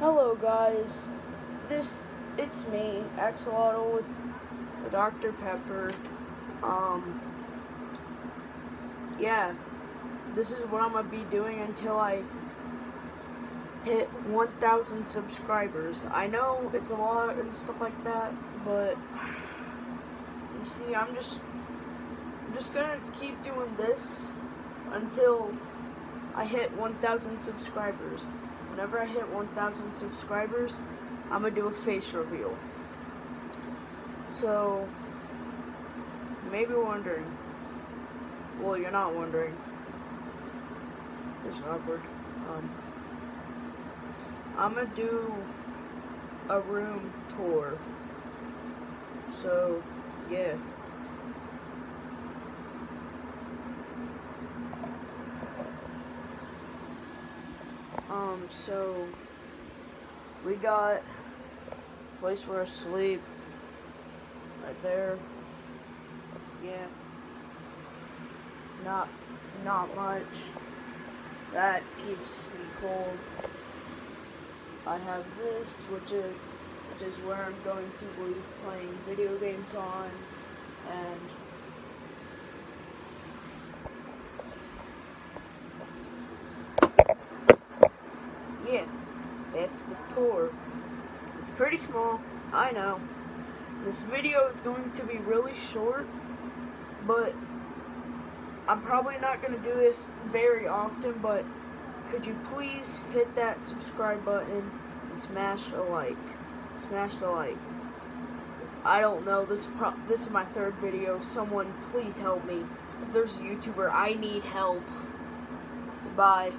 Hello guys, this it's me, Axolotl with Dr. Pepper. Um, yeah, this is what I'm gonna be doing until I hit 1,000 subscribers. I know it's a lot and stuff like that, but you see, I'm just, I'm just gonna keep doing this until I hit 1,000 subscribers. Whenever I hit 1,000 subscribers, I'm gonna do a face reveal. So, you may be wondering. Well, you're not wondering. It's awkward. Um, I'm gonna do a room tour. So, yeah. Um, so we got place for us to sleep right there. Yeah. It's not not much. That keeps me cold. I have this, which is which is where I'm going to be playing video games on, and yeah, that's the tour. It's pretty small, I know. This video is going to be really short, but I'm probably not going to do this very often, but could you please hit that subscribe button and smash a like. Smash the like. I don't know, this, this is my third video. Someone please help me. If there's a YouTuber, I need help. Goodbye.